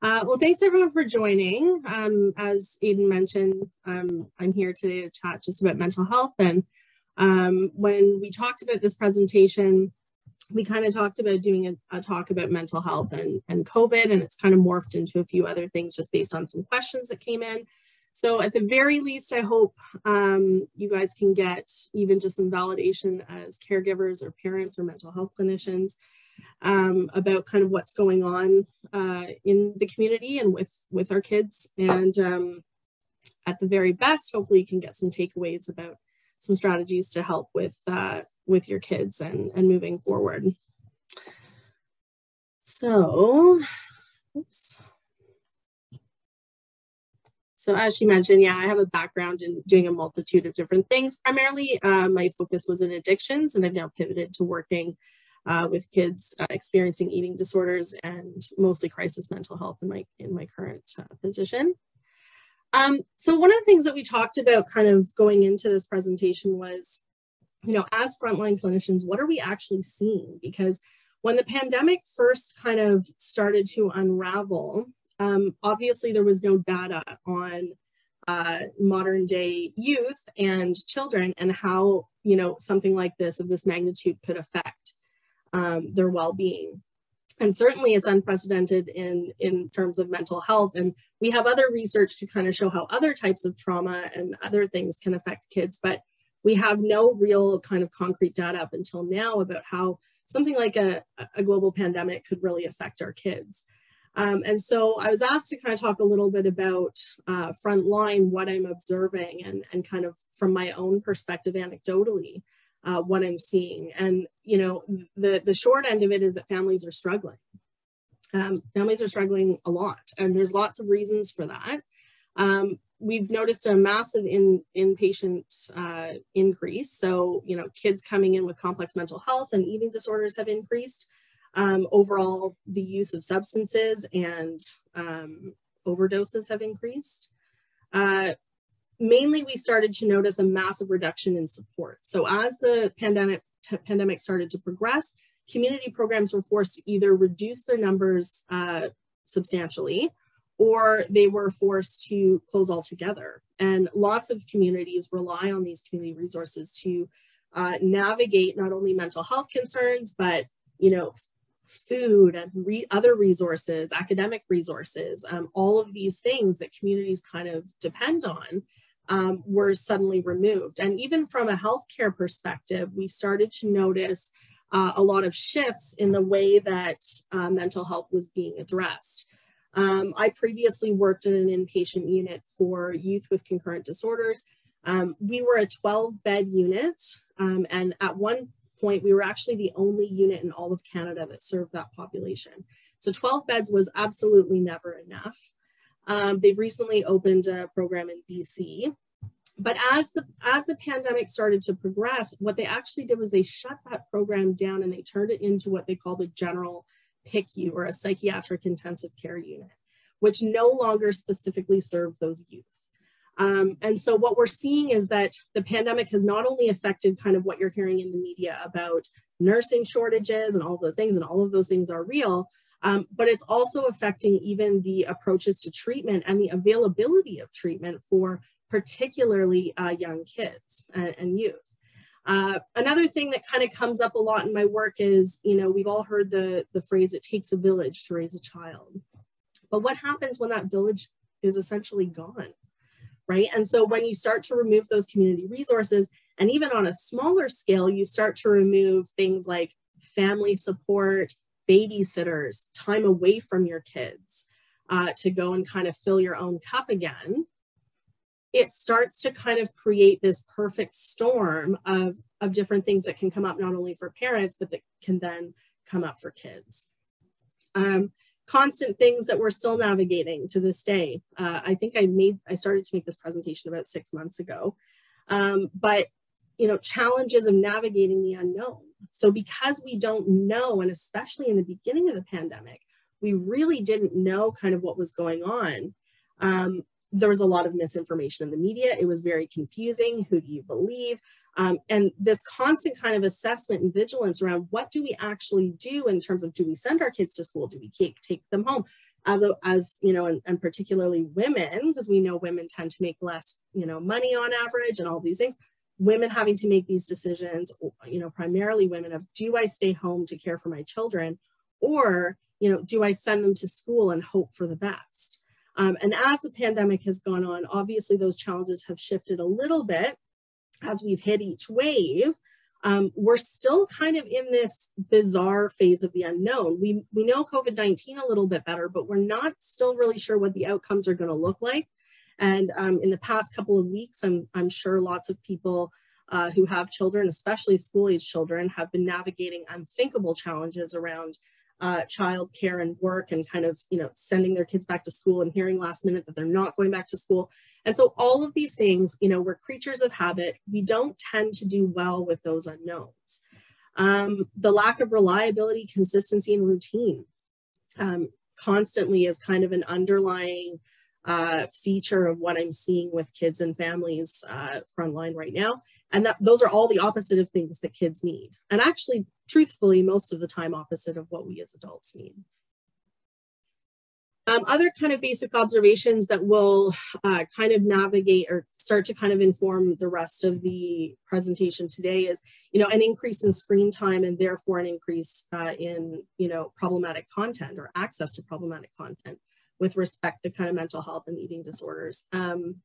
Uh, well, thanks everyone for joining. Um, as Aiden mentioned, um, I'm here today to chat just about mental health. And um, when we talked about this presentation, we kind of talked about doing a, a, talk about mental health and, and COVID, and it's kind of morphed into a few other things just based on some questions that came in. So at the very least, I hope um, you guys can get even just some validation as caregivers or parents or mental health clinicians um, about kind of what's going on uh, in the community and with, with our kids. And um, at the very best, hopefully you can get some takeaways about some strategies to help with, uh, with your kids and, and moving forward. So, oops. So as she mentioned, yeah, I have a background in doing a multitude of different things. Primarily, uh, my focus was in addictions, and I've now pivoted to working uh, with kids uh, experiencing eating disorders and mostly crisis mental health in my in my current uh, position. Um, so one of the things that we talked about kind of going into this presentation was, you know, as frontline clinicians, what are we actually seeing? Because when the pandemic first kind of started to unravel, um, obviously, there was no data on uh, modern day youth and children and how you know something like this of this magnitude could affect um, their well-being. And certainly it's unprecedented in in terms of mental health. And we have other research to kind of show how other types of trauma and other things can affect kids but we have no real kind of concrete data up until now about how something like a, a global pandemic could really affect our kids. Um, and so I was asked to kind of talk a little bit about uh, frontline, what I'm observing and, and kind of from my own perspective anecdotally, uh, what I'm seeing. And, you know, the, the short end of it is that families are struggling. Um, families are struggling a lot and there's lots of reasons for that. Um, we've noticed a massive in, inpatient uh, increase. So, you know, kids coming in with complex mental health and eating disorders have increased. Um, overall, the use of substances and um, overdoses have increased. Uh, mainly, we started to notice a massive reduction in support. So as the pandemic, pandemic started to progress, community programs were forced to either reduce their numbers uh, substantially or they were forced to close altogether. And lots of communities rely on these community resources to uh, navigate not only mental health concerns, but you know, food and re other resources, academic resources, um, all of these things that communities kind of depend on um, were suddenly removed. And even from a healthcare perspective, we started to notice uh, a lot of shifts in the way that uh, mental health was being addressed. Um, I previously worked in an inpatient unit for youth with concurrent disorders. Um, we were a 12 bed unit, um, and at one point, we were actually the only unit in all of Canada that served that population. So 12 beds was absolutely never enough. Um, they've recently opened a program in BC. But as the as the pandemic started to progress, what they actually did was they shut that program down and they turned it into what they called a general PICU or a psychiatric intensive care unit, which no longer specifically served those youth. Um, and so what we're seeing is that the pandemic has not only affected kind of what you're hearing in the media about nursing shortages and all those things, and all of those things are real, um, but it's also affecting even the approaches to treatment and the availability of treatment for particularly uh, young kids and, and youth. Uh, another thing that kind of comes up a lot in my work is, you know, we've all heard the, the phrase, it takes a village to raise a child. But what happens when that village is essentially gone? right? And so when you start to remove those community resources, and even on a smaller scale, you start to remove things like family support, babysitters, time away from your kids uh, to go and kind of fill your own cup again. It starts to kind of create this perfect storm of, of different things that can come up not only for parents, but that can then come up for kids. Um, constant things that we're still navigating to this day. Uh, I think I made, I started to make this presentation about six months ago. Um, but, you know, challenges of navigating the unknown. So because we don't know, and especially in the beginning of the pandemic, we really didn't know kind of what was going on. Um, there was a lot of misinformation in the media. It was very confusing. Who do you believe? Um, and this constant kind of assessment and vigilance around what do we actually do in terms of do we send our kids to school? Do we take, take them home? as a, as you know, and, and particularly women, because we know women tend to make less, you know, money on average and all these things. Women having to make these decisions, you know, primarily women of do I stay home to care for my children, or you know, do I send them to school and hope for the best? Um, and as the pandemic has gone on, obviously those challenges have shifted a little bit as we've hit each wave. Um, we're still kind of in this bizarre phase of the unknown. We, we know COVID-19 a little bit better, but we're not still really sure what the outcomes are gonna look like. And um, in the past couple of weeks, I'm, I'm sure lots of people uh, who have children, especially school-age children, have been navigating unthinkable challenges around uh, child care and work and kind of, you know, sending their kids back to school and hearing last minute that they're not going back to school. And so all of these things, you know, we're creatures of habit. We don't tend to do well with those unknowns. Um, the lack of reliability, consistency, and routine um, constantly is kind of an underlying uh, feature of what I'm seeing with kids and families uh, frontline right now. And that, those are all the opposite of things that kids need. And actually, truthfully, most of the time opposite of what we as adults need. Um, other kind of basic observations that will uh, kind of navigate or start to kind of inform the rest of the presentation today is, you know, an increase in screen time and therefore an increase uh, in, you know, problematic content or access to problematic content with respect to kind of mental health and eating disorders. Um,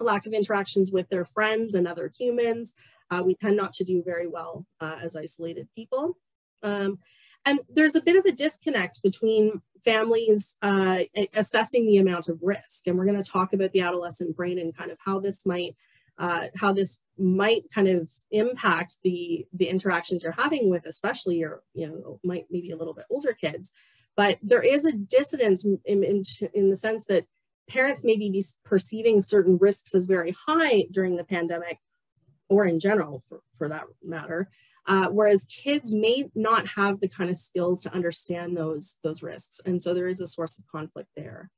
lack of interactions with their friends and other humans. Uh, we tend not to do very well uh, as isolated people. Um, and there's a bit of a disconnect between families uh, assessing the amount of risk. And we're going to talk about the adolescent brain and kind of how this might uh, how this might kind of impact the the interactions you're having with especially your you know might maybe a little bit older kids but there is a dissonance in, in, in the sense that parents may be perceiving certain risks as very high during the pandemic or in general for, for that matter uh, whereas kids may not have the kind of skills to understand those those risks. And so there is a source of conflict there.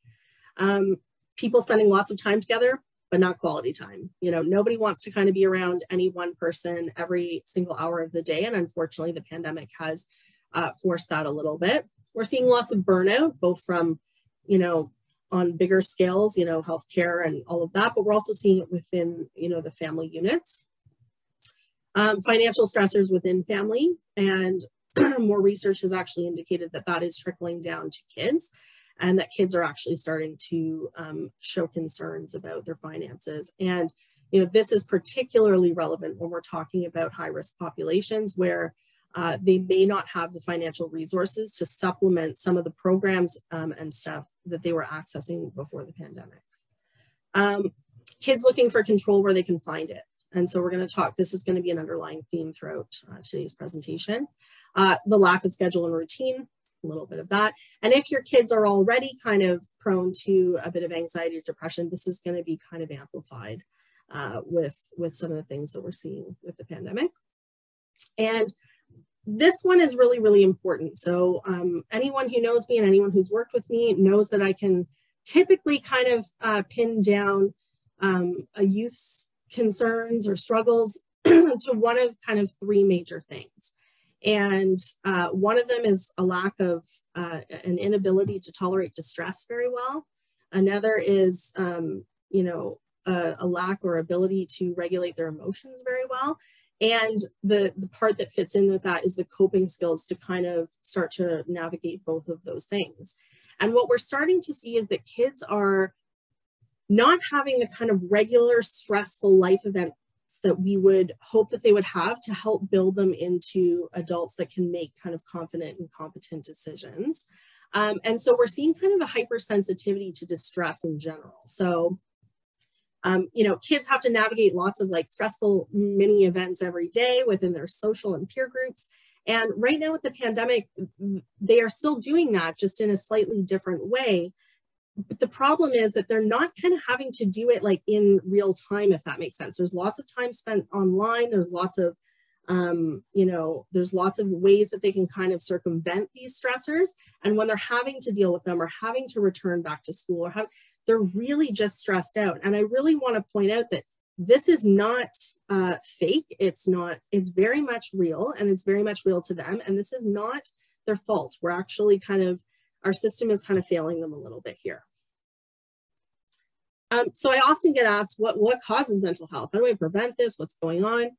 Um, people spending lots of time together but not quality time. You know nobody wants to kind of be around any one person every single hour of the day. And unfortunately the pandemic has uh, forced that a little bit we're seeing lots of burnout both from you know on bigger scales, you know, healthcare and all of that, but we're also seeing it within, you know, the family units. Um, financial stressors within family and more research has actually indicated that that is trickling down to kids and that kids are actually starting to um, show concerns about their finances. And, you know, this is particularly relevant when we're talking about high risk populations where uh, they may not have the financial resources to supplement some of the programs um, and stuff that they were accessing before the pandemic. Um, kids looking for control where they can find it. And so we're going to talk, this is going to be an underlying theme throughout uh, today's presentation. Uh, the lack of schedule and routine, a little bit of that. And if your kids are already kind of prone to a bit of anxiety or depression, this is going to be kind of amplified uh, with, with some of the things that we're seeing with the pandemic. And this one is really, really important. So um, anyone who knows me and anyone who's worked with me knows that I can typically kind of uh, pin down um, a youth's concerns or struggles to one of kind of three major things. And uh, one of them is a lack of uh, an inability to tolerate distress very well. Another is, um, you know, a, a lack or ability to regulate their emotions very well. And the, the part that fits in with that is the coping skills to kind of start to navigate both of those things. And what we're starting to see is that kids are not having the kind of regular stressful life events that we would hope that they would have to help build them into adults that can make kind of confident and competent decisions. Um, and so we're seeing kind of a hypersensitivity to distress in general. So um, you know, kids have to navigate lots of like stressful mini events every day within their social and peer groups. And right now with the pandemic, they are still doing that just in a slightly different way. But the problem is that they're not kind of having to do it like in real time, if that makes sense. There's lots of time spent online. There's lots of, um, you know, there's lots of ways that they can kind of circumvent these stressors. And when they're having to deal with them or having to return back to school or have, they're really just stressed out. And I really want to point out that this is not uh, fake. It's not, it's very much real and it's very much real to them. And this is not their fault. We're actually kind of our system is kind of failing them a little bit here. Um, so I often get asked, what, what causes mental health? How do I prevent this? What's going on?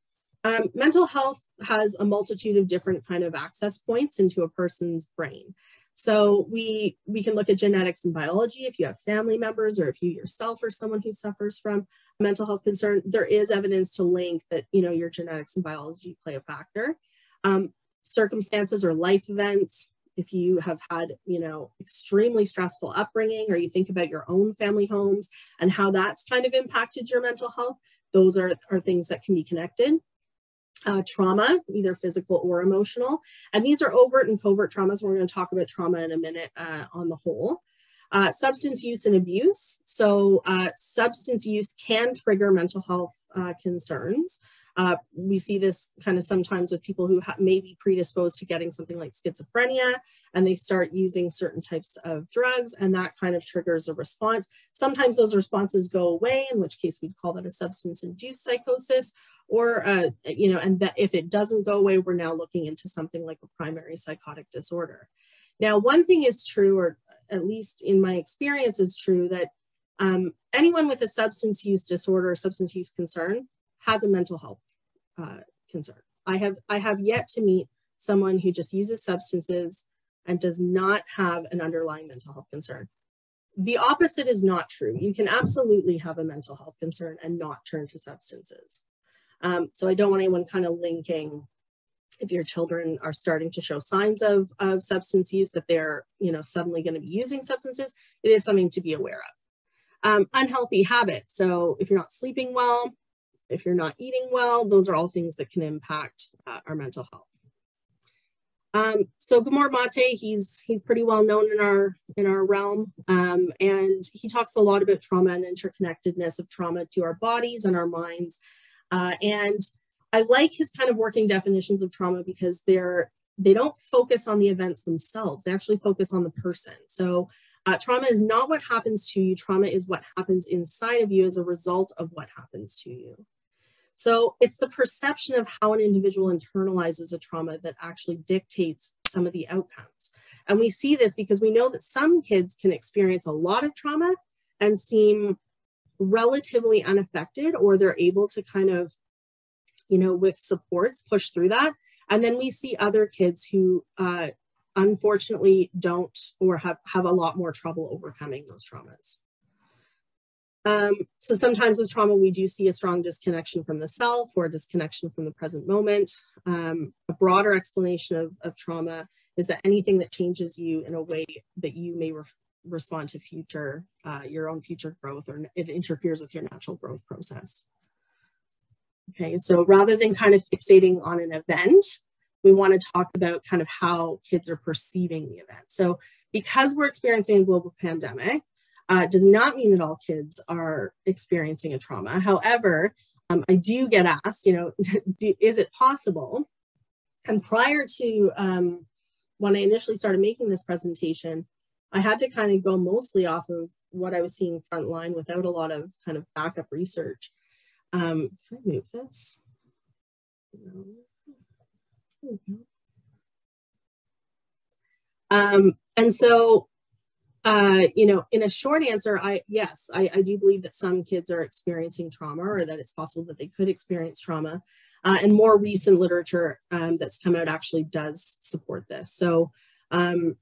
Um, mental health has a multitude of different kind of access points into a person's brain. So we we can look at genetics and biology. If you have family members or if you yourself are someone who suffers from a mental health concern, there is evidence to link that you know your genetics and biology play a factor. Um, circumstances or life events, if you have had you know extremely stressful upbringing or you think about your own family homes and how that's kind of impacted your mental health, those are, are things that can be connected uh, trauma, either physical or emotional. And these are overt and covert traumas. We're going to talk about trauma in a minute uh, on the whole. Uh, substance use and abuse. So, uh, substance use can trigger mental health uh, concerns. Uh, we see this kind of sometimes with people who may be predisposed to getting something like schizophrenia and they start using certain types of drugs and that kind of triggers a response. Sometimes those responses go away, in which case we'd call that a substance induced psychosis, or uh, you know, and that if it doesn't go away, we're now looking into something like a primary psychotic disorder. Now, one thing is true, or at least in my experience is true, that um, anyone with a substance use disorder or substance use concern has a mental health uh, concern. I have I have yet to meet someone who just uses substances and does not have an underlying mental health concern. The opposite is not true. You can absolutely have a mental health concern and not turn to substances. Um, so I don't want anyone kind of linking if your children are starting to show signs of, of substance use that they're you know suddenly going to be using substances it is something to be aware of. Um, unhealthy habits. So if you're not sleeping well if you're not eating well those are all things that can impact uh, our mental health. Um, so Gabor Mate, he's he's pretty well known in our in our realm, um, and he talks a lot about trauma and interconnectedness of trauma to our bodies and our minds, uh, and I like his kind of working definitions of trauma because they're they don't focus on the events themselves. They actually focus on the person. So uh, trauma is not what happens to you. Trauma is what happens inside of you as a result of what happens to you. So it's the perception of how an individual internalizes a trauma that actually dictates some of the outcomes. And we see this because we know that some kids can experience a lot of trauma and seem relatively unaffected or they're able to kind of you know with supports push through that. And then we see other kids who uh, unfortunately don't or have have a lot more trouble overcoming those traumas. Um, so sometimes with trauma we do see a strong disconnection from the self or disconnection from the present moment. Um, a broader explanation of, of trauma is that anything that changes you in a way that you may respond to future, uh, your own future growth, or it interferes with your natural growth process. Okay, so rather than kind of fixating on an event, we want to talk about kind of how kids are perceiving the event. So because we're experiencing a global pandemic, uh, does not mean that all kids are experiencing a trauma. However, um, I do get asked, you know, is it possible? And prior to um, when I initially started making this presentation, I had to kind of go mostly off of what I was seeing frontline without a lot of kind of backup research. Um, can I move this? Um, and so, uh, you know, in a short answer, I yes, I, I, do believe that some kids are experiencing trauma or that it's possible that they could experience trauma. Uh, and more recent literature um, that's come out actually does support this. So um,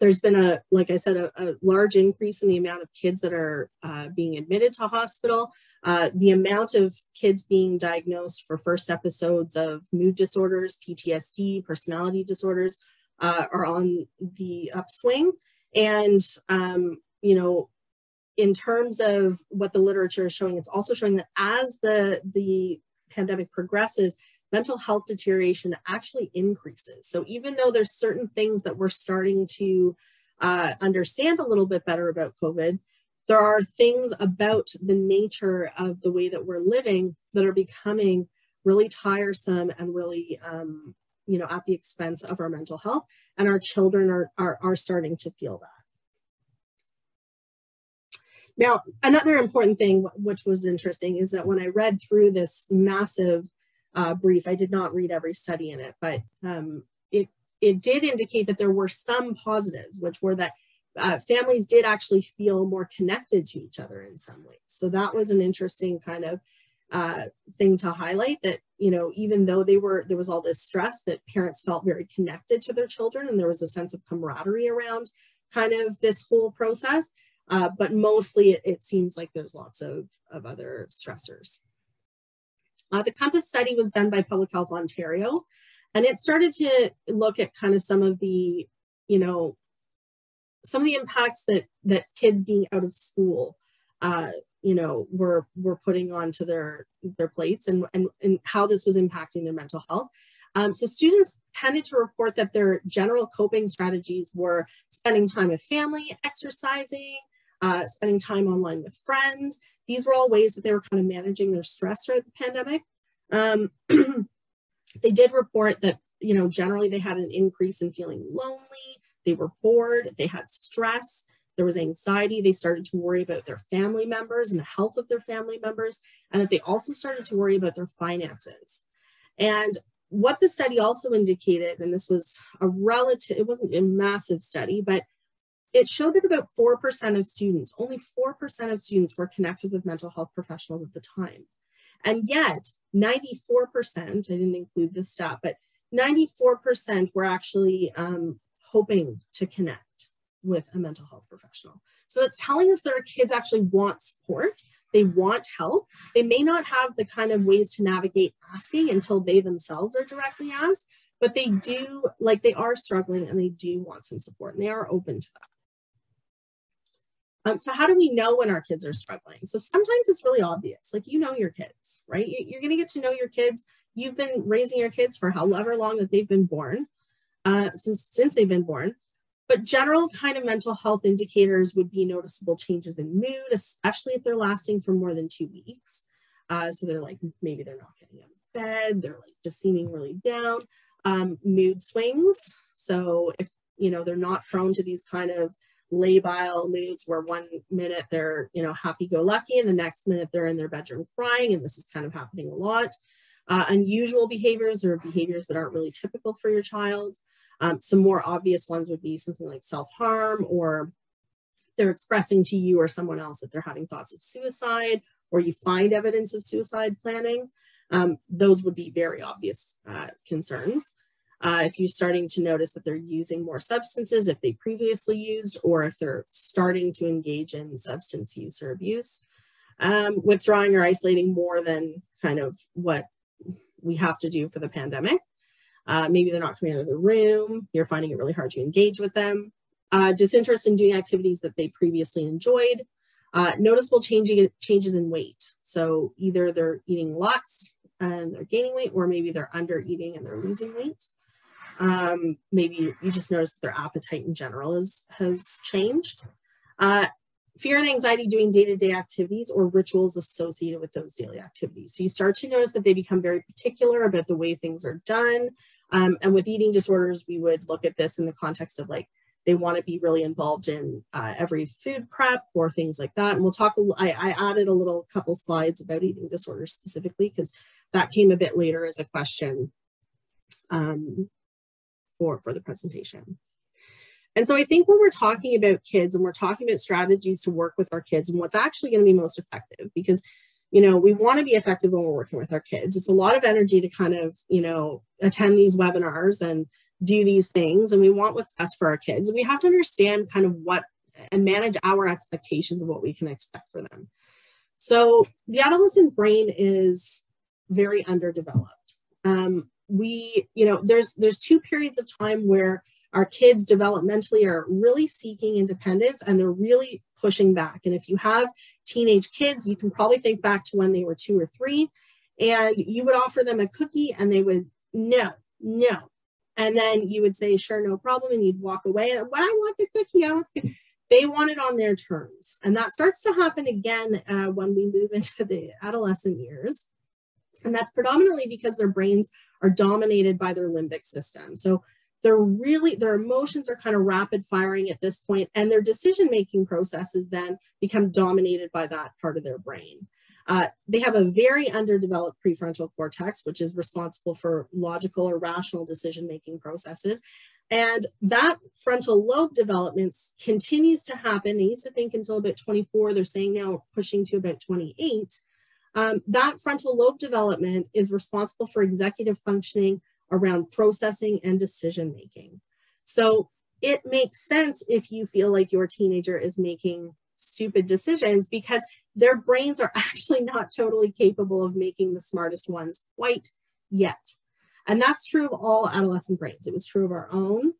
there's been a, like I said, a, a, large increase in the amount of kids that are uh, being admitted to hospital. Uh, the amount of kids being diagnosed for first episodes of mood disorders, PTSD, personality disorders uh, are on the upswing. And, um, you know, in terms of what the literature is showing, it's also showing that as the, the pandemic progresses, mental health deterioration actually increases. So even though there's certain things that we're starting to uh, understand a little bit better about COVID, there are things about the nature of the way that we're living that are becoming really tiresome and really, um, you know, at the expense of our mental health. And our children are, are, are starting to feel that. Now, another important thing, which was interesting, is that when I read through this massive uh, brief. I did not read every study in it, but um, it it did indicate that there were some positives, which were that uh, families did actually feel more connected to each other in some ways. So that was an interesting kind of uh, thing to highlight that, you know, even though they were, there was all this stress that parents felt very connected to their children and there was a sense of camaraderie around kind of this whole process. Uh, but mostly it, it, seems like there's lots of, of other stressors. Uh, the COMPASS study was done by Public Health Ontario, and it started to look at kind of some of the, you know, some of the impacts that that kids being out of school, uh, you know, were were putting onto their their plates, and and and how this was impacting their mental health. Um, so students tended to report that their general coping strategies were spending time with family, exercising, uh, spending time online with friends. These were all ways that they were kind of managing their stress throughout the pandemic. Um, they did report that, you know, generally they had an increase in feeling lonely, they were bored, they had stress, there was anxiety, they started to worry about their family members and the health of their family members, and that they also started to worry about their finances. And what the study also indicated, and this was a relative, it wasn't a massive study, but it showed that about 4% of students, only 4% of students were connected with mental health professionals at the time. And yet 94%, I didn't include this stat, but 94% were actually um, hoping to connect with a mental health professional. So that's telling us that our kids actually want support. They want help. They may not have the kind of ways to navigate asking until they themselves are directly asked, but they do, like they are struggling and they do want some support and they are open to that. Um, so how do we know when our kids are struggling? So sometimes it's really obvious, like you know your kids, right? You're going to get to know your kids. You've been raising your kids for however long that they've been born, uh, since since they've been born. But general kind of mental health indicators would be noticeable changes in mood, especially if they're lasting for more than two weeks. Uh, so they're like maybe they're not getting out of bed, they're like just seeming really down. Um, mood swings. So if you know they're not prone to these kind of labile moods where one minute they're you know happy-go-lucky and the next minute they're in their bedroom crying and this is kind of happening a lot. Uh, unusual behaviors or behaviors that aren't really typical for your child. Um, some more obvious ones would be something like self-harm or they're expressing to you or someone else that they're having thoughts of suicide or you find evidence of suicide planning. Um, those would be very obvious uh, concerns uh, if you're starting to notice that they're using more substances if they previously used, or if they're starting to engage in substance use or abuse. Um, withdrawing or isolating more than kind of what we have to do for the pandemic. Uh, maybe they're not coming out of the room, you're finding it really hard to engage with them. Uh, disinterest in doing activities that they previously enjoyed. Uh, noticeable changing, changes in weight. So either they're eating lots and they're gaining weight, or maybe they're under eating and they're losing weight. Um, maybe you just notice that their appetite in general is, has changed. Uh, fear and anxiety doing day-to-day activities or rituals associated with those daily activities. So you start to notice that they become very particular about the way things are done. Um, and with eating disorders, we would look at this in the context of like, they want to be really involved in uh, every food prep or things like that. And we'll talk, I, I added a little couple slides about eating disorders specifically because that came a bit later as a question um, for, for the presentation. And so I think when we're talking about kids and we're talking about strategies to work with our kids and what's actually going to be most effective, because, you know, we want to be effective when we're working with our kids. It's a lot of energy to kind of, you know, attend these webinars and do these things. And we want what's best for our kids. And we have to understand kind of what and manage our expectations of what we can expect for them. So the adolescent brain is very underdeveloped. Um, we you know there's there's two periods of time where our kids developmentally are really seeking independence and they're really pushing back. And if you have teenage kids you can probably think back to when they were two or three and you would offer them a cookie and they would no no. And then you would say sure no problem. And you'd walk away and well, i want the cookie i want the they want it on their terms. And that starts to happen again uh, when we move into the adolescent years. And that's predominantly because their brains are dominated by their limbic system. So they're really, their emotions are kind of rapid firing at this point, and their decision making processes then become dominated by that part of their brain. Uh, they have a very underdeveloped prefrontal cortex, which is responsible for logical or rational decision making processes. And that frontal lobe development continues to happen. They used to think until about 24, they're saying now pushing to about 28. Um, that frontal lobe development is responsible for executive functioning around processing and decision making. So it makes sense if you feel like your teenager is making stupid decisions because their brains are actually not totally capable of making the smartest ones quite yet. And that's true of all adolescent brains. It was true of our own.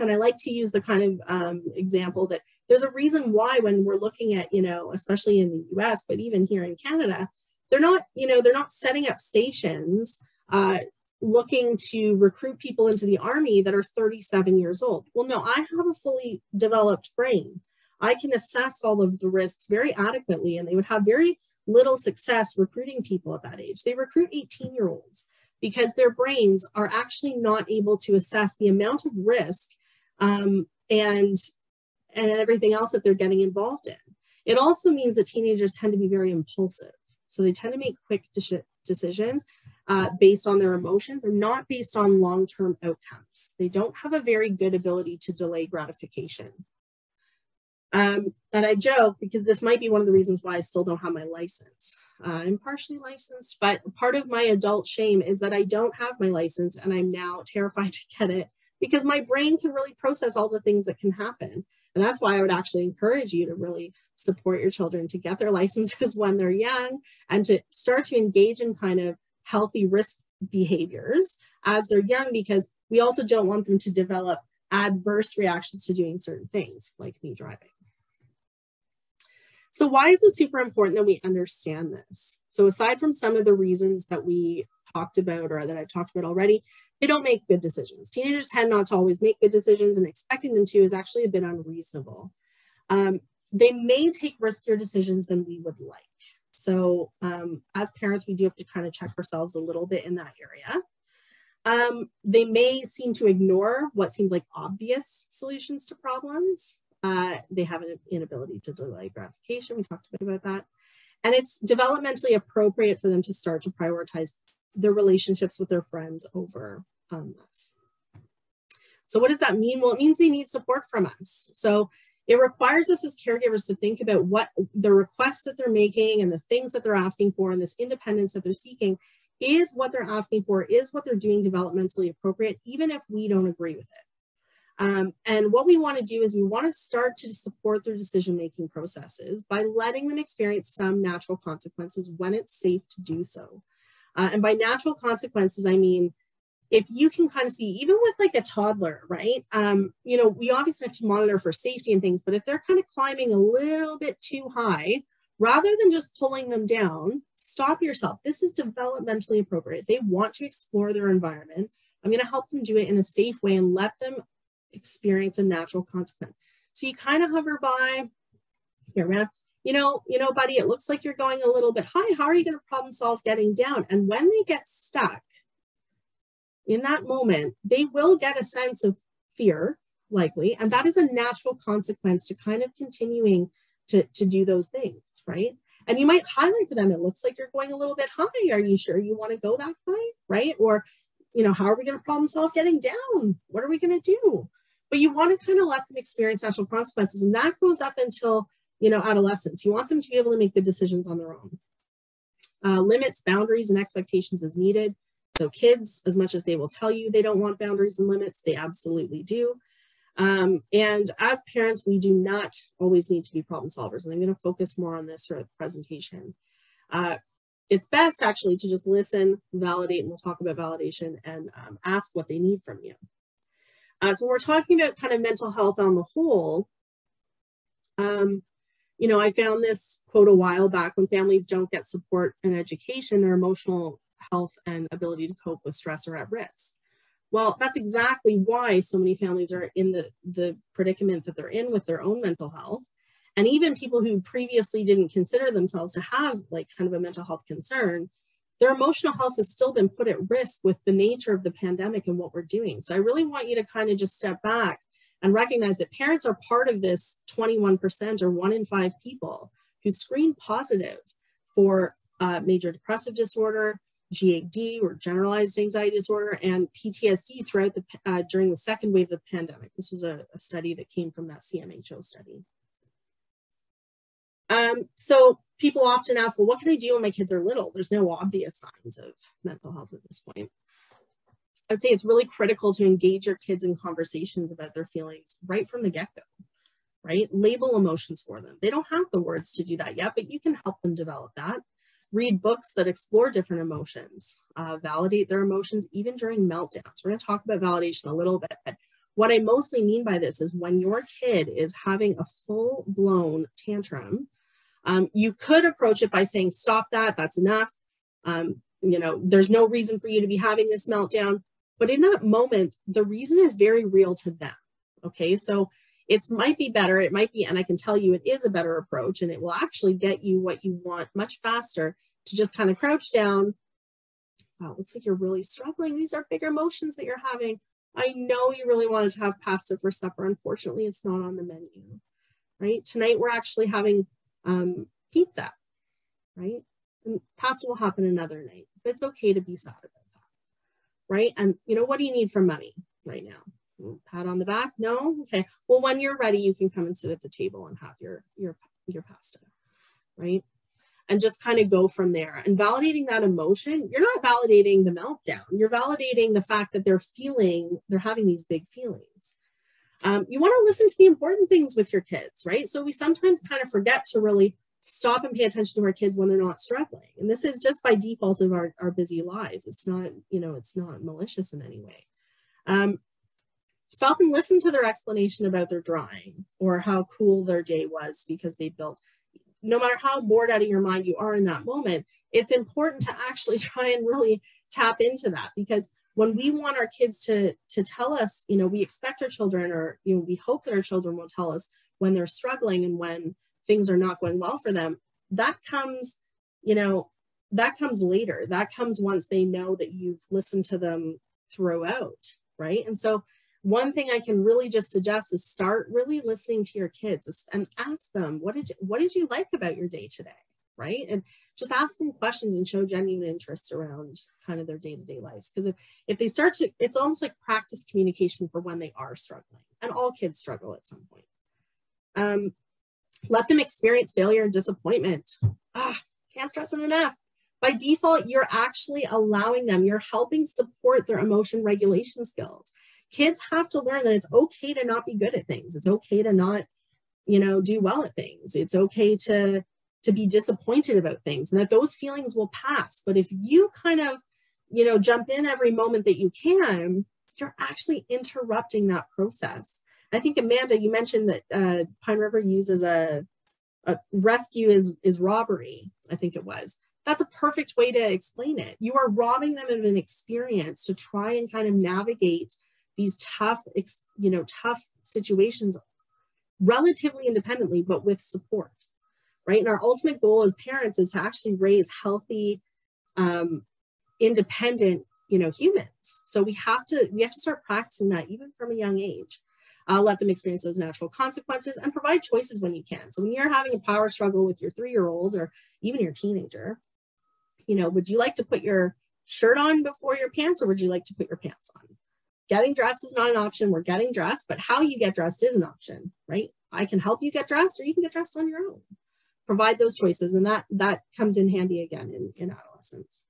And I like to use the kind of um, example that there's a reason why when we're looking at, you know, especially in the US, but even here in Canada, they're not, you know, they're not setting up stations uh, looking to recruit people into the army that are 37 years old. Well, no, I have a fully developed brain. I can assess all of the risks very adequately, and they would have very little success recruiting people at that age. They recruit 18 year olds because their brains are actually not able to assess the amount of risk um, and and everything else that they're getting involved in. It also means that teenagers tend to be very impulsive. So they tend to make quick de decisions uh, based on their emotions and not based on long-term outcomes. They don't have a very good ability to delay gratification. Um, and I joke because this might be one of the reasons why I still don't have my license. Uh, I'm partially licensed, but part of my adult shame is that I don't have my license and I'm now terrified to get it because my brain can really process all the things that can happen. And that's why I would actually encourage you to really support your children to get their licenses when they're young and to start to engage in kind of healthy risk behaviors as they're young because we also don't want them to develop adverse reactions to doing certain things like me driving. So why is it super important that we understand this? So aside from some of the reasons that we talked about or that I've talked about already, they don't make good decisions. Teenagers tend not to always make good decisions and expecting them to is actually a bit unreasonable. Um, they may take riskier decisions than we would like. So um, as parents, we do have to kind of check ourselves a little bit in that area. Um, they may seem to ignore what seems like obvious solutions to problems. Uh, they have an inability to delay gratification. We talked a bit about that. And it's developmentally appropriate for them to start to prioritize their relationships with their friends over um, us. So what does that mean? Well, it means they need support from us. So it requires us as caregivers to think about what the requests that they're making and the things that they're asking for and this independence that they're seeking is what they're asking for, is what they're doing developmentally appropriate, even if we don't agree with it. Um, and what we want to do is we want to start to support their decision-making processes by letting them experience some natural consequences when it's safe to do so. Uh, and by natural consequences, I mean if you can kind of see, even with like a toddler, right? Um, you know, we obviously have to monitor for safety and things, but if they're kind of climbing a little bit too high, rather than just pulling them down, stop yourself. This is developmentally appropriate. They want to explore their environment. I'm going to help them do it in a safe way and let them experience a natural consequence. So you kind of hover by, here, man, you know, you know, buddy, it looks like you're going a little bit high. How are you going to problem solve getting down? And when they get stuck, in that moment, they will get a sense of fear, likely, and that is a natural consequence to kind of continuing to, to do those things, right? And you might highlight for them, it looks like you're going a little bit high. Are you sure you want to go that high, right? Or, you know, how are we going to problem solve getting down? What are we going to do? But you want to kind of let them experience natural consequences, and that goes up until, you know, adolescents. You want them to be able to make good decisions on their own. Uh, limits, boundaries, and expectations as needed. So kids, as much as they will tell you they don't want boundaries and limits, they absolutely do. Um, and as parents, we do not always need to be problem solvers. And I'm going to focus more on this for the presentation. Uh, it's best actually to just listen, validate, and we'll talk about validation and um, ask what they need from you. Uh, so we're talking about kind of mental health on the whole. Um, you know, I found this quote a while back when families don't get support and education, their emotional health and ability to cope with stress are at risk. Well, that's exactly why so many families are in the, the predicament that they're in with their own mental health. And even people who previously didn't consider themselves to have like kind of a mental health concern, their emotional health has still been put at risk with the nature of the pandemic and what we're doing. So I really want you to kind of just step back and recognize that parents are part of this 21% or one in five people who screen positive for uh, major depressive disorder, GAD or generalized anxiety disorder and PTSD throughout the uh, during the second wave of the pandemic. This was a, a study that came from that CMHO study. Um, so people often ask, well, what can I do when my kids are little? There's no obvious signs of mental health at this point. I'd say it's really critical to engage your kids in conversations about their feelings right from the get-go, right? Label emotions for them. They don't have the words to do that yet, but you can help them develop that. Read books that explore different emotions, uh, validate their emotions even during meltdowns. We're gonna talk about validation a little bit, but what I mostly mean by this is when your kid is having a full blown tantrum, um, you could approach it by saying, stop that, that's enough. Um, you know, there's no reason for you to be having this meltdown. But in that moment, the reason is very real to them. Okay, so it might be better, it might be, and I can tell you it is a better approach and it will actually get you what you want much faster to just kind of crouch down. Wow, looks like you're really struggling. These are bigger emotions that you're having. I know you really wanted to have pasta for supper. Unfortunately, it's not on the menu, right? Tonight, we're actually having um, pizza, right? And pasta will happen another night, but it's okay to be sad about that, right? And you know, what do you need for money right now? Pat on the back? No? Okay. Well, when you're ready, you can come and sit at the table and have your, your, your pasta, right? And just kind of go from there. And validating that emotion, you're not validating the meltdown. You're validating the fact that they're feeling, they're having these big feelings. Um, you want to listen to the important things with your kids, right? So we sometimes kind of forget to really stop and pay attention to our kids when they're not struggling. And this is just by default of our, our busy lives. It's not, you know, it's not malicious in any way. Um, stop and listen to their explanation about their drawing or how cool their day was because they built. No matter how bored out of your mind you are in that moment, it's important to actually try and really tap into that because when we want our kids to to tell us you know we expect our children or you know we hope that our children will tell us when they're struggling and when things are not going well for them that comes you know that comes later. That comes once they know that you've listened to them throughout right? And so one thing i can really just suggest is start really listening to your kids and ask them what did you what did you like about your day today? Right? And just ask them questions and show genuine interest around kind of their day-to-day lives. Because if, if they start to it's almost like practice communication for when they are struggling and all kids struggle at some point. Um, let them experience failure and disappointment. Ah can't stress it enough. By default you're actually allowing them you're helping support their emotion regulation skills. Kids have to learn that it's okay to not be good at things. It's okay to not you know do well at things. It's okay to to be disappointed about things and that those feelings will pass. But if you kind of, you know, jump in every moment that you can, you're actually interrupting that process. I think Amanda, you mentioned that uh, Pine River uses a, a rescue is is robbery. I think it was. That's a perfect way to explain it. You are robbing them of an experience to try and kind of navigate these tough, you know, tough situations relatively independently, but with support right? And our ultimate goal as parents is to actually raise healthy, um, independent, you know, humans. So we have to we have to start practicing that even from a young age. Uh, let them experience those natural consequences and provide choices when you can. So when you're having a power struggle with your three-year-old or even your teenager, you know, would you like to put your shirt on before your pants or would you like to put your pants on? Getting dressed is not an option. We're getting dressed, but how you get dressed is an option, right? I can help you get dressed or you can get dressed on your own provide those choices and that that comes in handy again in, in adolescence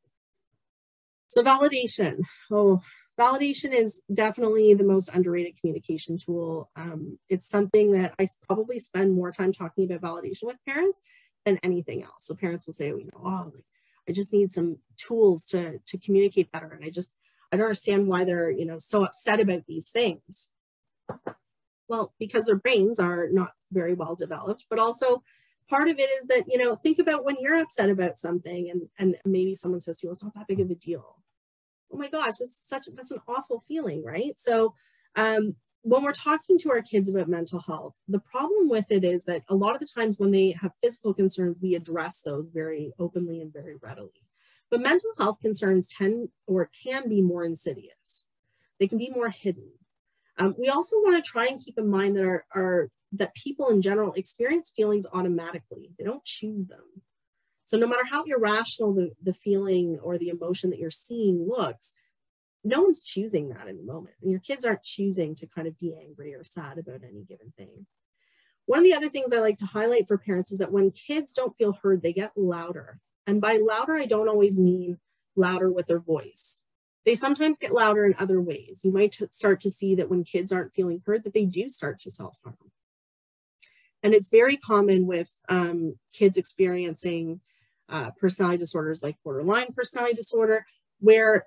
so validation oh validation is definitely the most underrated communication tool. Um, it's something that i probably spend more time talking about validation with parents than anything else. So parents will say oh, you know oh like, i just need some tools to to communicate better. And i just i don't understand why they're you know so upset about these things. Well because their brains are not very well developed but also part of it is that you know think about when you're upset about something and and maybe someone says to you it's not that big of a deal oh my gosh that's such that's an awful feeling right so um when we're talking to our kids about mental health the problem with it is that a lot of the times when they have physical concerns we address those very openly and very readily but mental health concerns tend or can be more insidious they can be more hidden um, we also want to try and keep in mind that our, our that people in general experience feelings automatically. They don't choose them. So no matter how irrational the, the feeling or the emotion that you're seeing looks, no one's choosing that in the moment. And your kids aren't choosing to kind of be angry or sad about any given thing. One of the other things I like to highlight for parents is that when kids don't feel heard, they get louder. And by louder, I don't always mean louder with their voice. They sometimes get louder in other ways. You might start to see that when kids aren't feeling heard, that they do start to self harm. And it's very common with um, kids experiencing uh, personality disorders like borderline personality disorder, where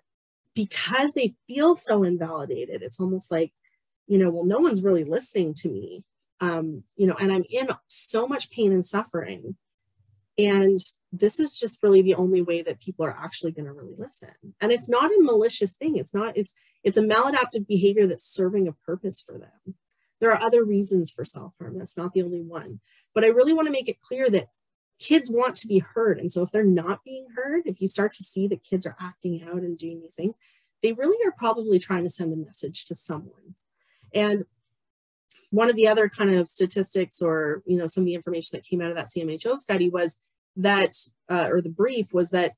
because they feel so invalidated, it's almost like, you know, well, no one's really listening to me. Um, you know, and I'm in so much pain and suffering. And this is just really the only way that people are actually going to really listen. And it's not a malicious thing. It's not, it's, it's a maladaptive behavior that's serving a purpose for them. There are other reasons for self-harm. That's not the only one. But I really want to make it clear that kids want to be heard. And so if they're not being heard, if you start to see that kids are acting out and doing these things, they really are probably trying to send a message to someone. And one of the other kind of statistics or, you know, some of the information that came out of that CMHO study was that, uh, or the brief was that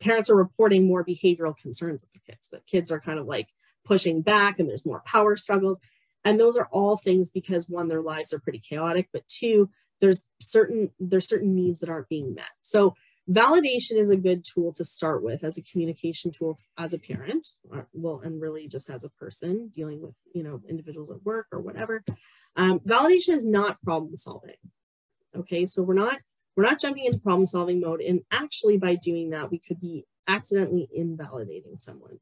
parents are reporting more behavioral concerns with their kids, that kids are kind of like pushing back and there's more power struggles. And those are all things because one, their lives are pretty chaotic, but two, there's certain there's certain needs that aren't being met. So validation is a good tool to start with as a communication tool as a parent, or, well, and really just as a person dealing with you know individuals at work or whatever. Um, validation is not problem solving. Okay, so we're not we're not jumping into problem solving mode, and actually by doing that, we could be accidentally invalidating someone.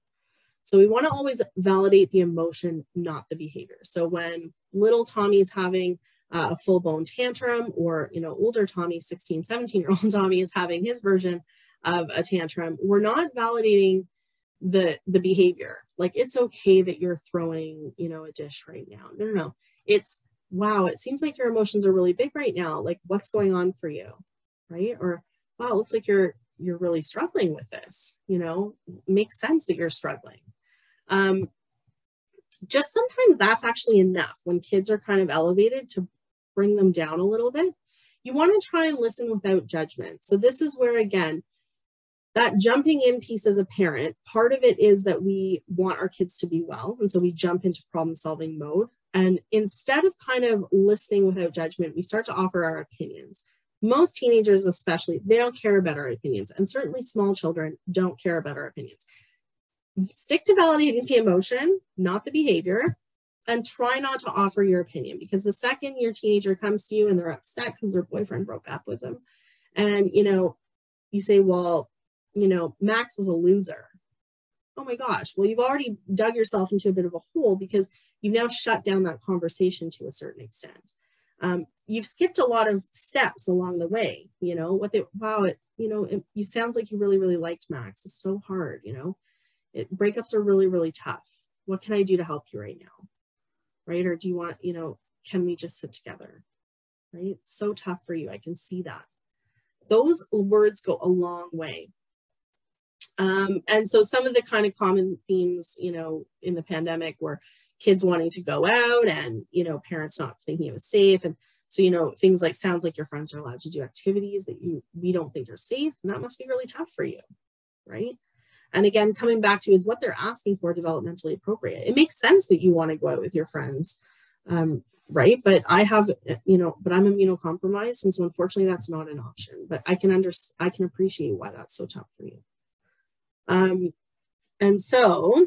So we want to always validate the emotion, not the behavior. So when little tommy's having uh, a full blown tantrum or, you know, older Tommy, 16, 17 year old Tommy is having his version of a tantrum, we're not validating the the behavior. Like it's okay that you're throwing, you know, a dish right now. No, no, no. It's wow, it seems like your emotions are really big right now. Like what's going on for you? Right? Or wow, it looks like you're you're really struggling with this. You know, makes sense that you're struggling. Um, just sometimes that's actually enough when kids are kind of elevated to bring them down a little bit. You want to try and listen without judgment. So this is where, again, that jumping in piece as a parent, part of it is that we want our kids to be well. And so we jump into problem solving mode. And instead of kind of listening without judgment, we start to offer our opinions. Most teenagers, especially, they don't care about our opinions. And certainly small children don't care about our opinions stick to validating the emotion, not the behavior, and try not to offer your opinion because the second your teenager comes to you and they're upset because their boyfriend broke up with them, and you know, you say, well, you know, Max was a loser. Oh my gosh, well, you've already dug yourself into a bit of a hole because you've now shut down that conversation to a certain extent. Um, you've skipped a lot of steps along the way. You know what they wow, it you know it, you sounds like you really really liked Max. It's so hard, you know it, breakups are really, really tough. What can I do to help you right now? Right? Or do you want, you know, can we just sit together? Right? It's so tough for you. I can see that. Those words go a long way. Um, and so some of the kind of common themes, you know, in the pandemic were kids wanting to go out and, you know, parents not thinking it was safe. And so, you know, things like sounds like your friends are allowed to do activities that you we don't think are safe. And that must be really tough for you, right? And again, coming back to is what they're asking for developmentally appropriate. It makes sense that you want to go out with your friends, um, right? But I have, you know, but I'm immunocompromised, and so unfortunately, that's not an option. But I can understand, I can appreciate why that's so tough for you. Um, and so,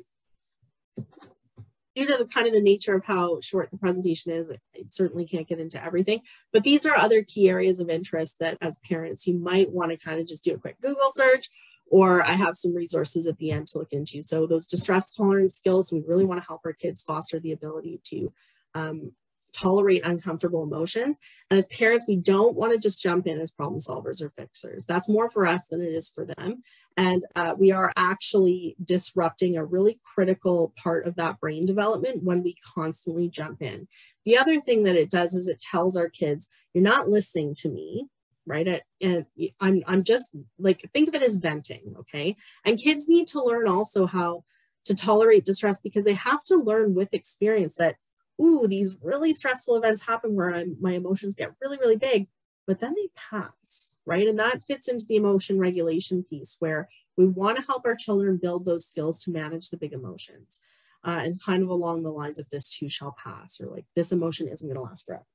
due to the kind of the nature of how short the presentation is, I certainly can't get into everything. But these are other key areas of interest that, as parents, you might want to kind of just do a quick Google search or I have some resources at the end to look into. So those distress tolerance skills, we really want to help our kids foster the ability to um, tolerate uncomfortable emotions. And as parents, we don't want to just jump in as problem solvers or fixers. That's more for us than it is for them. And uh, we are actually disrupting a really critical part of that brain development when we constantly jump in. The other thing that it does is it tells our kids, you're not listening to me right? And I'm, I'm just like, think of it as venting, okay? And kids need to learn also how to tolerate distress because they have to learn with experience that, ooh, these really stressful events happen where I'm, my emotions get really, really big, but then they pass, right? And that fits into the emotion regulation piece where we want to help our children build those skills to manage the big emotions. Uh, and kind of along the lines of this too shall pass or like this emotion isn't going to last forever.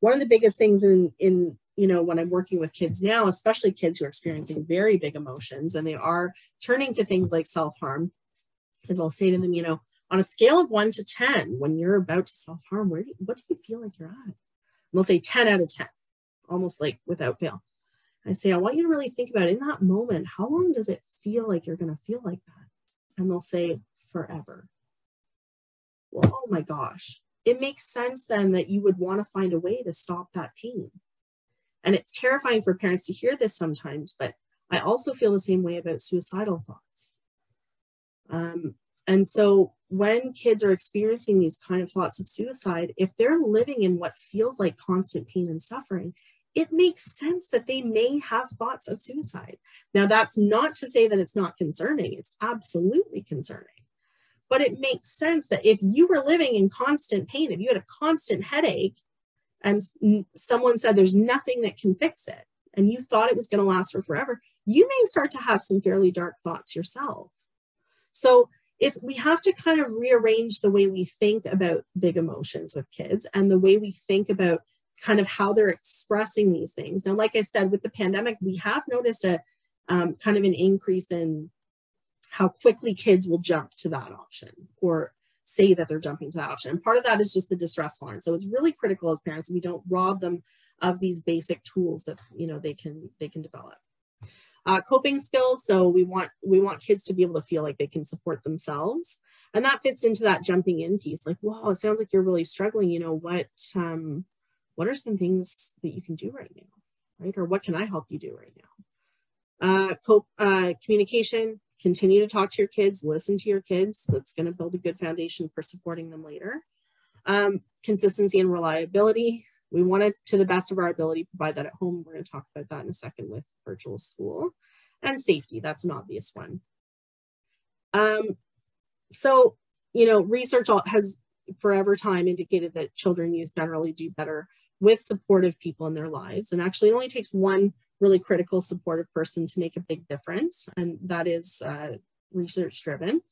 One of the biggest things in in you know when I'm working with kids now, especially kids who are experiencing very big emotions and they are turning to things like self-harm, is I'll say to them, you know, on a scale of one to 10, when you're about to self-harm, where do you, what do you feel like you're at? And they'll say 10 out of 10, almost like without fail. I say, I want you to really think about in that moment, how long does it feel like you're going to feel like that? And they'll say, forever. Well, oh my gosh. It makes sense then that you would want to find a way to stop that pain. And it's terrifying for parents to hear this sometimes, but I also feel the same way about suicidal thoughts. Um, and so when kids are experiencing these kind of thoughts of suicide, if they're living in what feels like constant pain and suffering, it makes sense that they may have thoughts of suicide. Now, that's not to say that it's not concerning, it's absolutely concerning. But it makes sense that if you were living in constant pain, if you had a constant headache, and someone said there's nothing that can fix it, and you thought it was going to last for forever, you may start to have some fairly dark thoughts yourself. So it's we have to kind of rearrange the way we think about big emotions with kids and the way we think about kind of how they're expressing these things. Now, like I said, with the pandemic, we have noticed a um, kind of an increase in how quickly kids will jump to that option or say that they're jumping to that option. And part of that is just the distress tolerance. So it's really critical as parents we don't rob them of these basic tools that you know they can they can develop. Uh, coping skills. So we want we want kids to be able to feel like they can support themselves, and that fits into that jumping in piece. Like, wow, it sounds like you're really struggling. You know what? Um, what are some things that you can do right now, right? Or what can I help you do right now? Uh, co uh, communication, continue to talk to your kids, listen to your kids. That's going to build a good foundation for supporting them later. Um, consistency and reliability. We want to, to the best of our ability, provide that at home. We're going to talk about that in a second with virtual school. And safety, that's an obvious one. Um, so, you know, research has forever time indicated that children, youth generally do better with supportive people in their lives. And actually, it only takes one really critical supportive person to make a big difference, and that is uh, research driven.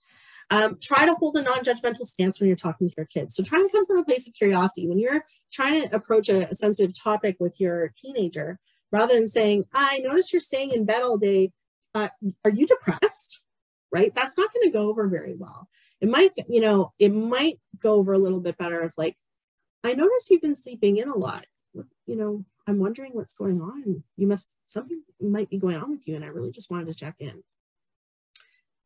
Um, try to hold a non-judgmental stance when you're talking to your kids. So try and come from a place of curiosity. When you're trying to approach a, a sensitive topic with your teenager, rather than saying, I noticed you're staying in bed all day. Uh, are you depressed? Right? That's not going to go over very well. It might, you know, it might go over a little bit better if like, I notice you've been sleeping in a lot. You know, I'm wondering what's going on. You must, something might be going on with you. And I really just wanted to check in.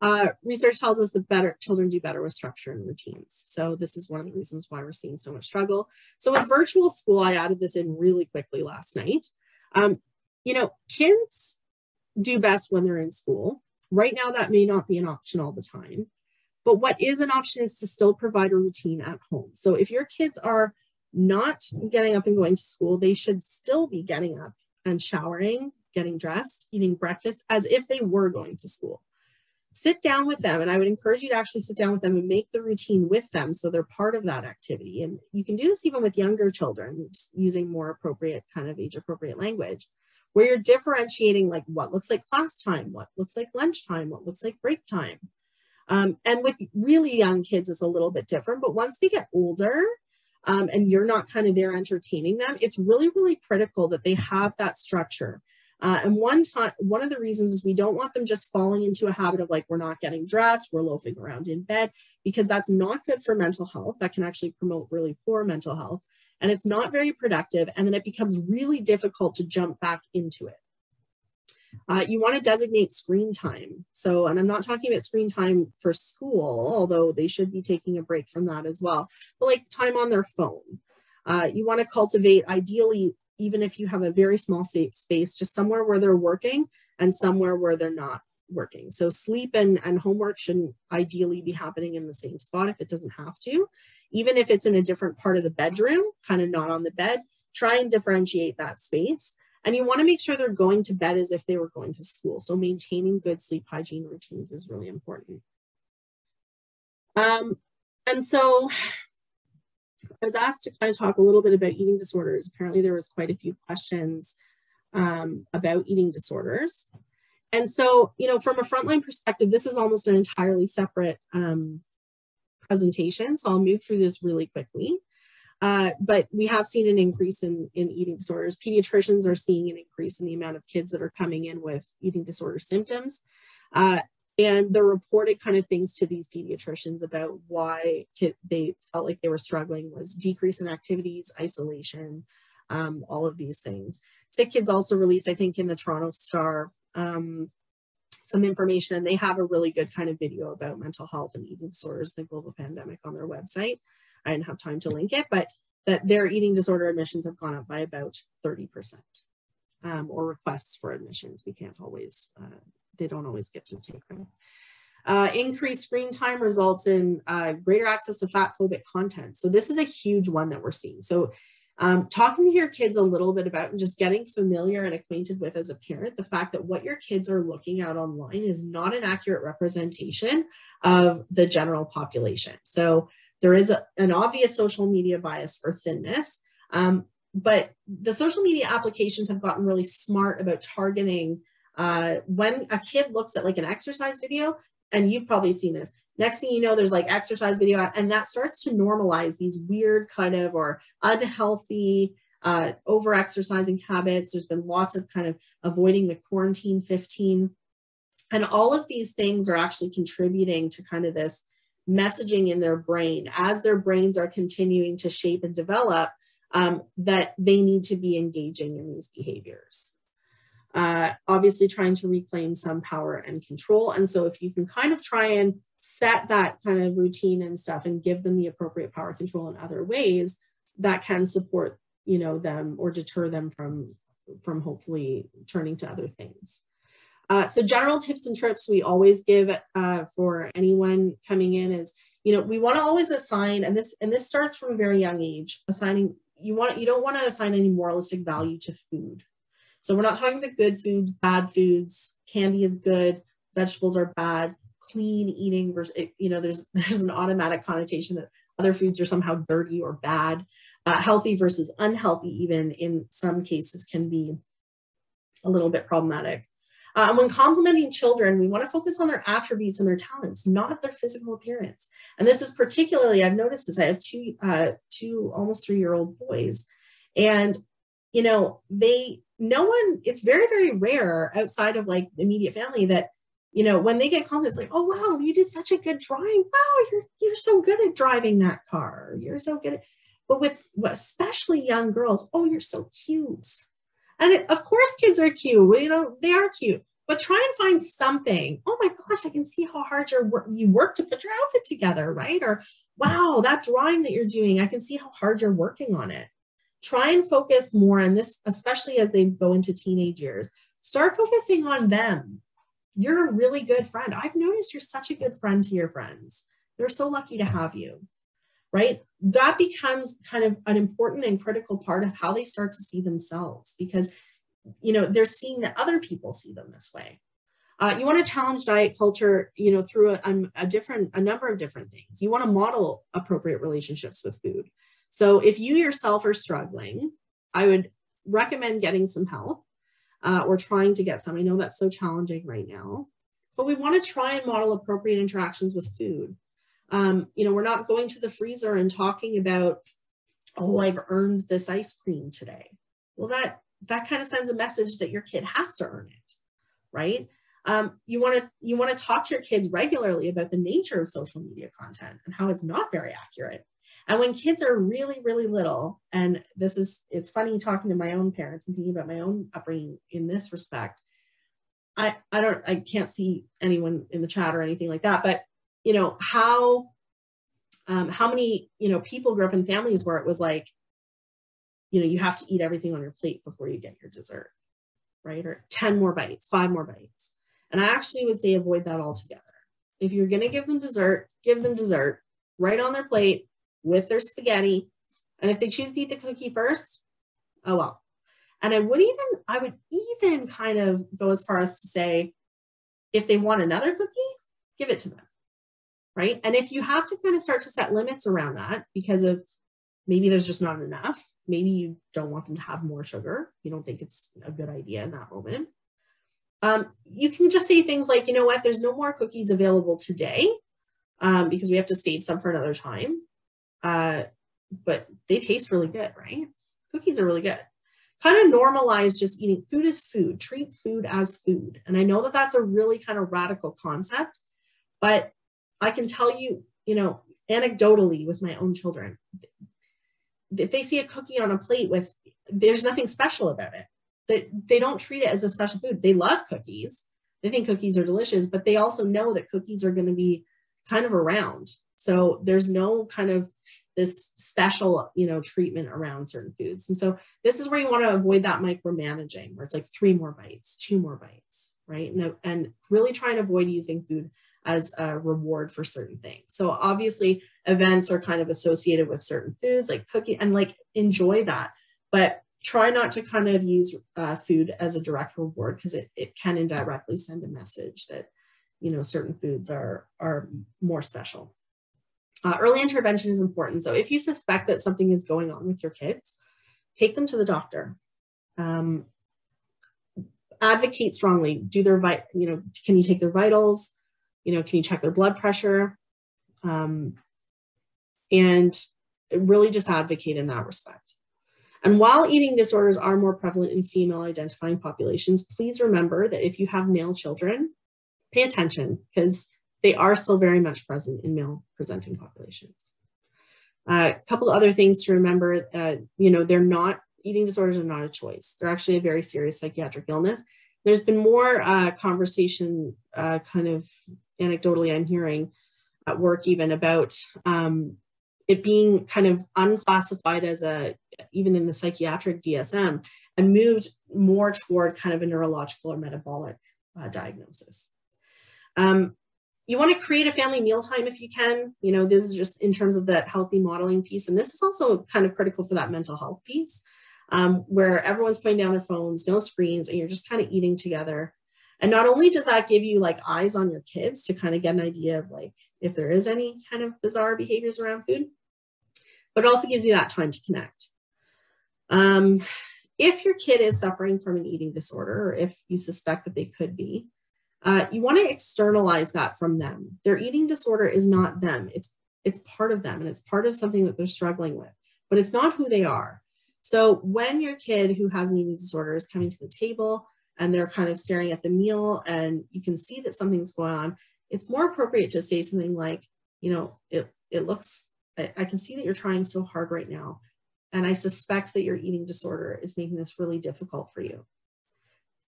Uh, research tells us that better children do better with structure and routines. So this is one of the reasons why we're seeing so much struggle. So with virtual school, I added this in really quickly last night. Um, you know, kids do best when they're in school. Right now, that may not be an option all the time. But what is an option is to still provide a routine at home. So if your kids are not getting up and going to school, they should still be getting up and showering, getting dressed, eating breakfast as if they were going to school. Sit down with them, and I would encourage you to actually sit down with them and make the routine with them so they're part of that activity. And you can do this even with younger children, using more appropriate, kind of age appropriate language, where you're differentiating like what looks like class time, what looks like lunchtime, what looks like break time. Um, and with really young kids, it's a little bit different, but once they get older, um, and you're not kind of there entertaining them, it's really, really critical that they have that structure. Uh, and one time, one of the reasons is we don't want them just falling into a habit of like, we're not getting dressed, we're loafing around in bed, because that's not good for mental health. That can actually promote really poor mental health. And it's not very productive. And then it becomes really difficult to jump back into it. Uh, you want to designate screen time. So, and I'm not talking about screen time for school, although they should be taking a break from that as well, but like time on their phone. Uh, you want to cultivate, ideally, even if you have a very small safe space, just somewhere where they're working and somewhere where they're not working. So sleep and, and homework shouldn't ideally be happening in the same spot if it doesn't have to. Even if it's in a different part of the bedroom, kind of not on the bed, try and differentiate that space. And you want to make sure they're going to bed as if they were going to school. So maintaining good sleep hygiene routines is really important. Um, and so I was asked to kind of talk a little bit about eating disorders. Apparently there was quite a few questions um, about eating disorders. And so, you know, from a frontline perspective, this is almost an entirely separate um, presentation. So I'll move through this really quickly. Uh, but we have seen an increase in, in eating disorders. Pediatricians are seeing an increase in the amount of kids that are coming in with eating disorder symptoms. Uh, and the reported kind of things to these pediatricians about why they felt like they were struggling was decrease in activities, isolation, um, all of these things. Sick Kids also released, I think, in the Toronto Star, um, some information, and they have a really good kind of video about mental health and eating disorders, the global pandemic on their website. I didn't have time to link it, but that their eating disorder admissions have gone up by about 30%, um, or requests for admissions. We can't always uh, they don't always get to take them. Uh, increased screen time results in uh, greater access to fat phobic content. So this is a huge one that we're seeing. So um, talking to your kids a little bit about and just getting familiar and acquainted with as a parent, the fact that what your kids are looking at online is not an accurate representation of the general population. So there is a, an obvious social media bias for thinness, um, but the social media applications have gotten really smart about targeting uh, when a kid looks at like an exercise video, and you've probably seen this, next thing you know, there's like exercise video, and that starts to normalize these weird kind of or unhealthy uh, over exercising habits. There's been lots of kind of avoiding the quarantine 15. And all of these things are actually contributing to kind of this messaging in their brain as their brains are continuing to shape and develop um, that they need to be engaging in these behaviors uh, obviously trying to reclaim some power and control. And so if you can kind of try and set that kind of routine and stuff and give them the appropriate power control in other ways, that can support, you know, them or deter them from, from hopefully turning to other things. Uh, so general tips and trips we always give uh, for anyone coming in is, you know, we want to always assign, and this and this starts from a very young age, assigning you want you don't want to assign any moralistic value to food so we're not talking about good foods, bad foods. Candy is good, vegetables are bad. Clean eating versus you know there's there's an automatic connotation that other foods are somehow dirty or bad. Uh, healthy versus unhealthy, even in some cases, can be a little bit problematic. Uh, when complimenting children, we want to focus on their attributes and their talents, not their physical appearance. And this is particularly, I've noticed this. I have two, uh, two almost three-year-old boys, and you know, they no one, it's very, very rare outside of like immediate family that, you know, when they get comments like, oh wow, you did such a good drawing. Wow, you're you're so good at driving that car. You're so good at but with especially young girls, oh, you're so cute. And of course, kids are cute. You know, they are cute. But try and find something. Oh my gosh, I can see how hard you're you work to put your outfit together, right? Or wow, that drawing that you're doing, I can see how hard you're working on it try and focus more on this, especially as they go into teenage years. Start focusing on them. You're a really good friend. I've noticed you're such a good friend to your friends. They're so lucky to have you, right? That becomes kind of an important and critical part of how they start to see themselves because, you know, they're seeing that other people see them this way. Uh, you want to challenge diet culture, you know, through a, a different, a number of different things. You want to model appropriate relationships with food. So if you yourself are struggling, I would recommend getting some help uh, or trying to get some. I know that's so challenging right now, but we want to try and model appropriate interactions with food. Um, you know, we're not going to the freezer and talking about, oh, I've earned this ice cream today. Well, that that kind of sends a message that your kid has to earn it, right? Um, you want to you want to talk to your kids regularly about the nature of social media content and how it's not very accurate and when kids are really, really little, and this is, it's funny talking to my own parents and thinking about my own upbringing in this respect. I, I don't, I can't see anyone in the chat or anything like that, but you know, how, um, how many, you know, people grew up in families where it was like, you know, you have to eat everything on your plate before you get your dessert, right? Or 10 more bites, five more bites. And I actually would say avoid that altogether. If you're going to give them dessert, give them dessert right on their plate with their spaghetti. And if they choose to eat the cookie first, oh well. And I would even, I would even kind of go as far as to say, if they want another cookie, give it to them. Right. And if you have to kind of start to set limits around that because of maybe there's just not enough. Maybe you don't want them to have more sugar. You don't think it's a good idea in that moment. Um, you can just say things like, you know what, there's no more cookies available today um, because we have to save some for another time. Uh, but they taste really good, right? Cookies are really good. Kind of normalize just eating food is food, treat food as food. And I know that that's a really kind of radical concept, but I can tell you, you know, anecdotally with my own children, if they see a cookie on a plate with, there's nothing special about it. They, they don't treat it as a special food. They love cookies. They think cookies are delicious, but they also know that cookies are going to be kind of around. So there's no kind of this special, you know, treatment around certain foods. And so this is where you want to avoid that micromanaging where it's like three more bites, two more bites, right? And, and really try and avoid using food as a reward for certain things. So obviously events are kind of associated with certain foods like cookie and like enjoy that, but try not to kind of use uh, food as a direct reward because it, it can indirectly send a message that, you know, certain foods are, are more special. Uh, early intervention is important. So if you suspect that something is going on with your kids, take them to the doctor. Um, advocate strongly. Do their, you know, can you take their vitals? You know, can you check their blood pressure? Um, and really just advocate in that respect. And while eating disorders are more prevalent in female identifying populations, please remember that if you have male children, pay attention because they are still very much present in male presenting populations. A uh, couple other things to remember, uh, you know, they're not, eating disorders are not a choice. They're actually a very serious psychiatric illness. There's been more uh, conversation uh, kind of anecdotally I'm hearing at work even about um, it being kind of unclassified as a, even in the psychiatric DSM, and moved more toward kind of a neurological or metabolic uh, diagnosis. Um, you want to create a family mealtime if you can. You know, this is just in terms of that healthy modeling piece. And this is also kind of critical for that mental health piece, um, where everyone's putting down their phones, no screens, and you're just kind of eating together. And not only does that give you like eyes on your kids to kind of get an idea of like if there is any kind of bizarre behaviors around food, but it also gives you that time to connect. Um, if your kid is suffering from an eating disorder, or if you suspect that they could be, uh, you want to externalize that from them. Their eating disorder is not them. It's it's part of them and it's part of something that they're struggling with, but it's not who they are. So when your kid who has an eating disorder is coming to the table, and they're kind of staring at the meal and you can see that something's going on, it's more appropriate to say something like, you know, it, it looks, I, I can see that you're trying so hard right now. And I suspect that your eating disorder is making this really difficult for you.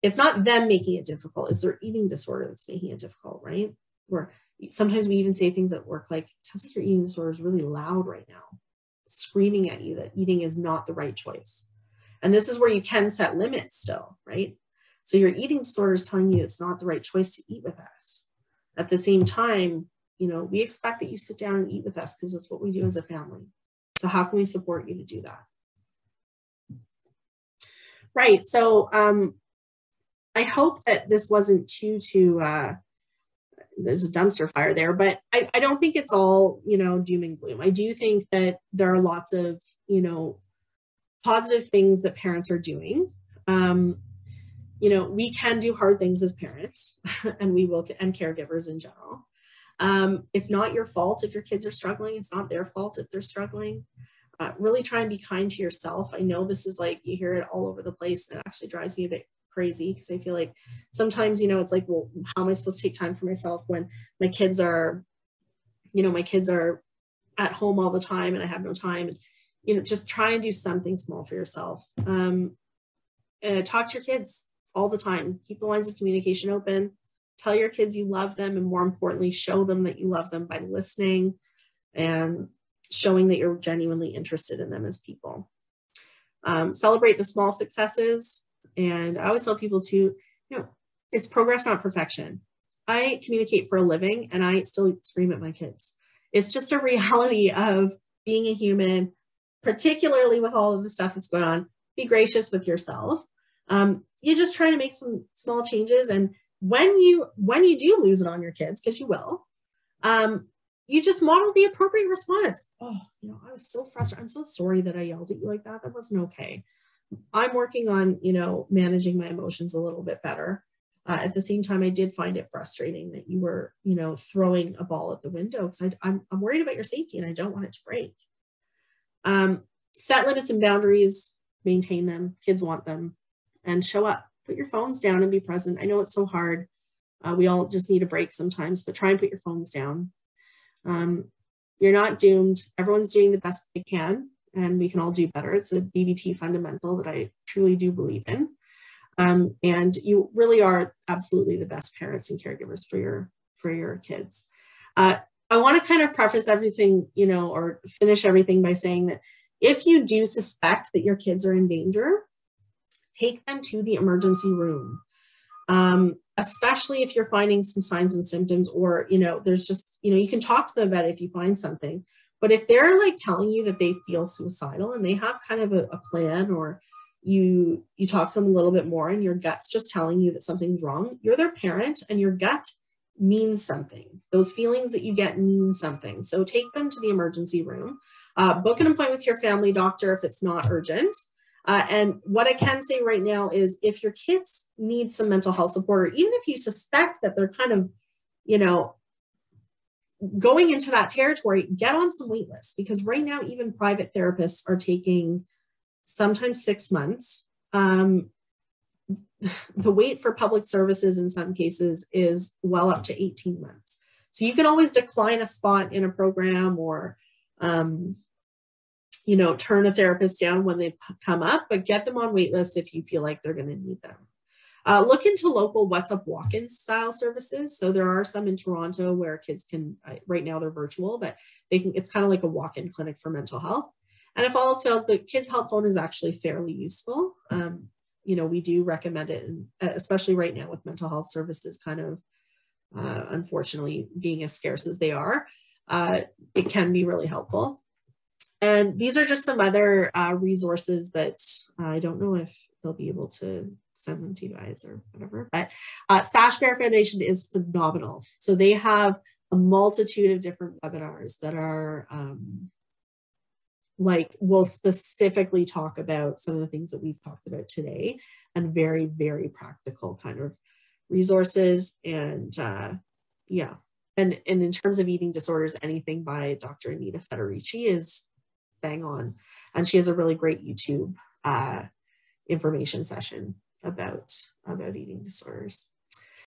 It's not them making it difficult, it's their eating disorder that's making it difficult, right? Or sometimes we even say things at work like, it sounds like your eating disorder is really loud right now, screaming at you that eating is not the right choice. And this is where you can set limits still, right? So your eating disorder is telling you it's not the right choice to eat with us. At the same time, you know, we expect that you sit down and eat with us because that's what we do as a family. So how can we support you to do that? Right. So um, I hope that this wasn't too too. Uh, there's a dumpster fire there, but I, I don't think it's all you know doom and gloom. I do think that there are lots of you know positive things that parents are doing. Um, you know, we can do hard things as parents and we will, and caregivers in general. Um, it's not your fault if your kids are struggling. It's not their fault if they're struggling. Uh, really try and be kind to yourself. I know this is like, you hear it all over the place and it actually drives me a bit crazy because I feel like sometimes, you know, it's like, well, how am I supposed to take time for myself when my kids are, you know, my kids are at home all the time and I have no time. And, you know, just try and do something small for yourself. Um, uh, talk to your kids all the time. Keep the lines of communication open. Tell your kids you love them, and more importantly, show them that you love them by listening and showing that you're genuinely interested in them as people. Um, celebrate the small successes. And I always tell people to, you know, it's progress, not perfection. I communicate for a living and I still scream at my kids. It's just a reality of being a human, particularly with all of the stuff that's going on. Be gracious with yourself. Um, you just try to make some small changes and when you when you do lose it on your kids because you will um, you just model the appropriate response. Oh, you know, I was so frustrated. I'm so sorry that I yelled at you like that. That wasn't okay. I'm working on, you know, managing my emotions a little bit better. Uh, at the same time, I did find it frustrating that you were, you know, throwing a ball at the window because I'm, I'm worried about your safety and I don't want it to break. Um, set limits and boundaries, maintain them. Kids want them and show up. Put your phones down and be present. I know it's so hard. Uh, we all just need a break sometimes, but try and put your phones down. Um, you're not doomed. Everyone's doing the best they can, and we can all do better. It's a DBT fundamental that I truly do believe in. Um, and you really are absolutely the best parents and caregivers for your for your kids. Uh, I want to kind of preface everything, you know, or finish everything by saying that if you do suspect that your kids are in danger, take them to the emergency room. Um, especially if you're finding some signs and symptoms or you know there's just you know you can talk to the vet if you find something but if they're like telling you that they feel suicidal and they have kind of a, a plan or you you talk to them a little bit more and your gut's just telling you that something's wrong you're their parent and your gut means something. Those feelings that you get mean something. So take them to the emergency room. Uh, book an appointment with your family doctor if it's not urgent. Uh, and what I can say right now is if your kids need some mental health support, or even if you suspect that they're kind of, you know, going into that territory, get on some wait lists because right now, even private therapists are taking sometimes six months. Um, the wait for public services in some cases is well up to 18 months. So you can always decline a spot in a program or um, you know, turn a therapist down when they come up, but get them on wait lists if you feel like they're going to need them. Uh, look into local What's Up walk-in style services. So there are some in Toronto where kids can, uh, right now they're virtual, but they can, it's kind of like a walk-in clinic for mental health. And if all else fails, the kids help phone is actually fairly useful. Um, you know, we do recommend it, uh, especially right now with mental health services kind of, uh, unfortunately, being as scarce as they are, uh, it can be really helpful. And these are just some other uh, resources that I don't know if they'll be able to send them to you guys or whatever. But uh, Sash Bear Foundation is phenomenal. So they have a multitude of different webinars that are um, like will specifically talk about some of the things that we've talked about today and very, very practical kind of resources. And uh, yeah, and, and in terms of eating disorders, anything by Dr. Anita Federici is bang on. And she has a really great YouTube uh, information session about, about eating disorders.